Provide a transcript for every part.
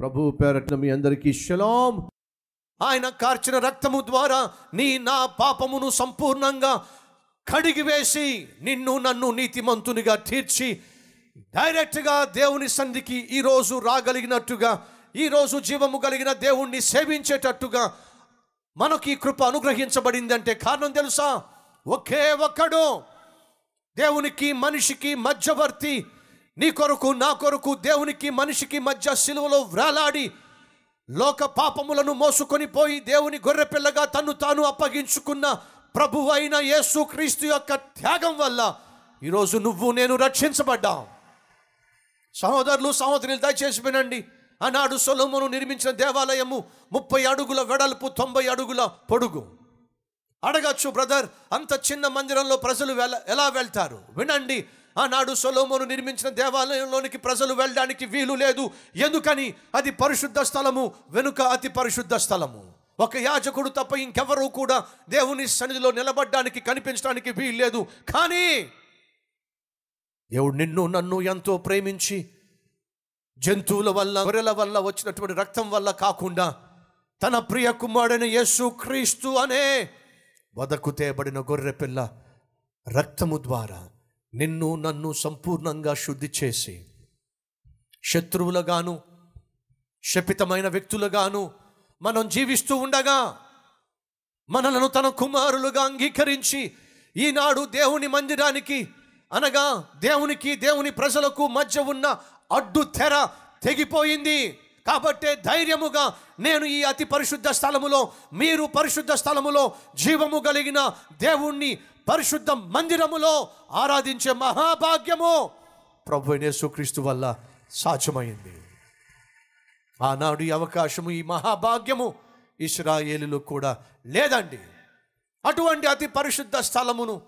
ప్రభు పేరట్న మీ అందరికీ షలాం. ఆయన కార్చిన రక్తము ద్వారా నీ నా పాపమును సంపూర్ణంగా కడిగివేసి నిన్ను నన్ను నీతిమంతునిగా తీర్చి డైరెక్ట్గా దేవుని సంధికి ఈరోజు రాగలిగినట్టుగా ఈరోజు జీవము కలిగిన దేవుణ్ణి సేవించేటట్టుగా మనకి కృప అనుగ్రహించబడిందంటే కారణం తెలుసా? ఒకే ఒక్కడు. దేవునికి మనిషికి మధ్యవర్తి నీ కొరకు నా కొరకు దేవునికి మనిషికి మధ్య సిలువలో వ్రేలాడి లోక పాపములను మోసుకొని పోయి దేవుని గొర్రెపిల్లగా తను తాను అప్పగించుకున్న ప్రభు అయిన యేసు క్రీస్తు యొక్క త్యాగం వల్ల ఈరోజు నువ్వు నేను రక్షించబడ్డాం. సహోదరులు సహోదరులు దయచేసి వినండి. ఆనాడు సొలోమును నిర్మించిన దేవాలయము ముప్పై అడుగుల వెడల్పు తొంభై అడుగుల పొడుగు. అడగచ్చు బ్రదర్ అంత చిన్న మందిరంలో ప్రజలు వెళ్ళ ఎలా వెళ్తారు? వినండి. ఆనాడు సొలోమోను నిర్మించిన దేవాలయంలోనికి ప్రజలు వెళ్ళడానికి వీలు లేదు. ఎందుకని? అది పరిశుద్ధ స్థలము వెనుక అతి పరిశుద్ధ స్థలము. ఒక యాజకుడు తప్ప ఇంకెవరూ కూడా దేవుని సన్నిధిలో నిలబడడానికి కనిపించడానికి వీలు లేదు. కానీ దేవుడు నిన్ను నన్ను ఎంతో ప్రేమించి జంతువుల వల్ల గొర్రెల వల్ల వచ్చినటువంటి రక్తం వల్ల కాకుండా తన ప్రియ కుమారుడైన యేసు క్రీస్తు అనే వదకు తేబడిన గొర్రె పిల్ల రక్తము ద్వారా నిన్ను నన్ను సంపూర్ణంగా శుద్ధి చేసి శత్రువులుగాను శపితమైన వ్యక్తులుగాను మనం జీవిస్తూ ఉండగా మనలను తన కుమారులుగా అంగీకరించి ఈనాడు దేవుని మందిరానికి అనగా దేవునికి దేవుని ప్రజలకు మధ్య ఉన్న అడ్డు తెర తెగిపోయింది. కాబట్టే ధైర్యముగా నేను ఈ అతి పరిశుద్ధ స్థలములో మీరు పరిశుద్ధ స్థలములో జీవము కలిగిన దేవుణ్ణి పరిశుద్ధ మందిరములో ఆరాధించే మహాభాగ్యము ప్రభు యేసుక్రీస్తు వల్ల సాధ్యమైంది. ఆనాడు ఈ అవకాశము ఈ మహాభాగ్యము ఇస్రాయేలులో కూడా లేదండి. అటువంటి అతి పరిశుద్ధ స్థలమును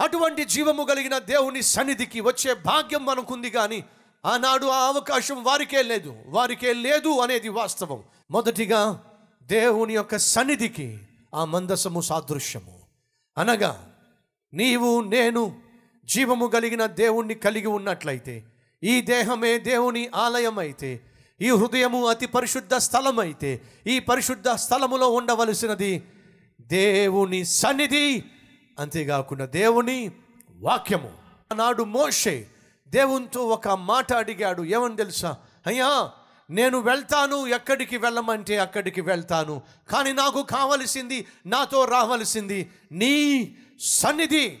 అటువంటి జీవము కలిగిన దేవుని సన్నిధికి వచ్చే భాగ్యం మనకుంది కానీ ఆనాడు ఆ అవకాశం వారికే లేదు. వారికే లేదు అనేది వాస్తవం. మొదటిగా దేవుని యొక్క సన్నిధికి ఆ మందసము సాదృశ్యము. అనగా నీవు నేను జీవము కలిగిన దేవుణ్ణి కలిగి ఉన్నట్లయితే ఈ దేహమే దేవుని ఆలయం అయితే ఈ హృదయము అతి పరిశుద్ధ స్థలం అయితే ఈ పరిశుద్ధ స్థలములో ఉండవలసినది దేవుని సన్నిధి. అంతేకాకుండా దేవుని వాక్యము. ఆనాడు మోషే దేవునితో ఒక మాట అడిగాడు. ఏమని తెలుసా? అయ్యా నేను వెళ్తాను ఎక్కడికి వెళ్ళమంటే అక్కడికి వెళ్తాను. కానీ నాకు కావలసింది నాతో రావలసింది నీ సన్నిధి.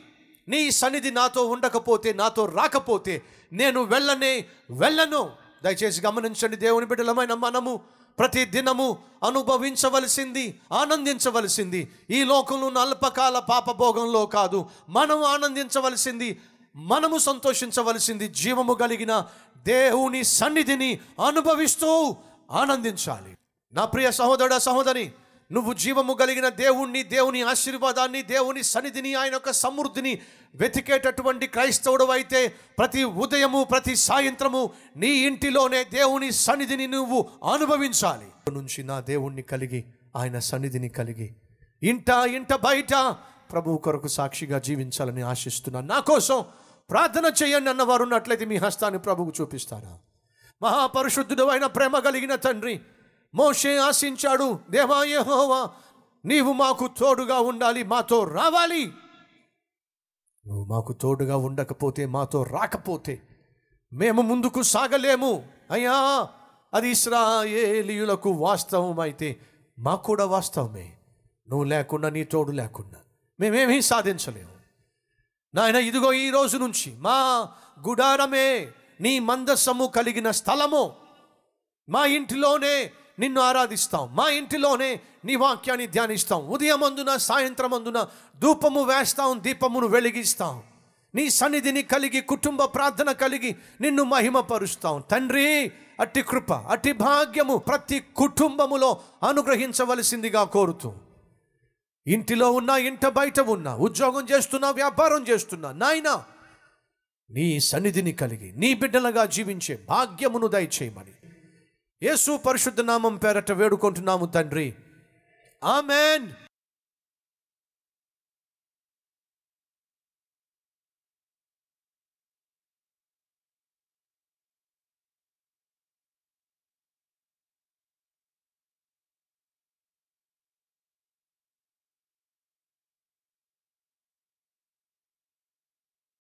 నీ సన్నిధి నాతో ఉండకపోతే నాతో రాకపోతే నేను వెళ్ళనే వెళ్ళను. దయచేసి గమనించండి దేవుని బిడ్డలమైన మనము. ప్రతి దినము అనుభవించవలసింది ఆనందించవలసింది. ఈ లోకంలో నల్పకాల అల్పకాల పాపభోగంలో కాదు. మనం ఆనందించవలసింది మనము సంతోషించవలసింది జీవము కలిగిన దేవుని సన్నిధిని అనుభవిస్తూ ఆనందించాలి. నా ప్రియ సహోదరుడ సహోదరి నువ్వు జీవము కలిగిన దేవుణ్ణి దేవుని ఆశీర్వాదాన్ని దేవుని సన్నిధిని ఆయన యొక్క సమృద్ధిని వెతికేటటువంటి క్రైస్తవుడు అయితే ప్రతి ఉదయము ప్రతి సాయంత్రము నీ ఇంటిలోనే దేవుని సన్నిధిని నువ్వు అనుభవించాలి. నుంచి నా దేవుణ్ణి కలిగి ఆయన సన్నిధిని కలిగి ఇంట ఇంట బయట ప్రభు కొరకు సాక్షిగా జీవించాలని ఆశిస్తున్నాను నా కోసం ప్రార్థన చేయండి అన్నవారు ఉన్నట్లయితే మీ హస్తాన్ని ప్రభువుకు చూపిస్తారా? మహాపరిశుద్ధుడు అయిన ప్రేమ కలిగిన తండ్రి మోషే ఆశించాడు దేవా యెహోవా నీవు మాకు తోడుగా ఉండాలి మాతో రావాలి. నువ్వు మాకు తోడుగా ఉండకపోతే మాతో రాకపోతే మేము ముందుకు సాగలేము. అయ్యా అది ఇస్రాయేలీయులకు వాస్తవం అయితే మాకు కూడా వాస్తవమే. నువ్వు లేకుండా నీ తోడు లేకుండా మేమేమీ సాధించలేము. నాయన ఇదిగో ఈ రోజు నుంచి మా గుడారమే నీ మందస్సము కలిగిన స్థలము. మా ఇంటిలోనే నిన్ను ఆరాధిస్తాం. మా ఇంటిలోనే నీ వాక్యాన్ని ధ్యానిస్తాం. ఉదయం అందున సాయంత్రం అందున ధూపము వేస్తాం దీపమును వెలిగిస్తాం. నీ సన్నిధిని కలిగి కుటుంబ ప్రార్థన కలిగి నిన్ను మహిమపరుస్తాం. తండ్రి అట్టి కృప అట్టి భాగ్యము ప్రతి కుటుంబములో అనుగ్రహించవలసిందిగా కోరుతూ ఇంటిలో ఉన్నా ఇంట బయట ఉన్నా ఉద్యోగం చేస్తున్నా వ్యాపారం చేస్తున్నా నాయనా నీ సన్నిధిని కలిగి నీ బిడ్డలుగా జీవించే భాగ్యమును దయచేయమని. యేసు పరిశుద్ధ నామం పేరట వేడుకుంటున్నాము తండ్రి. ఆమెన్.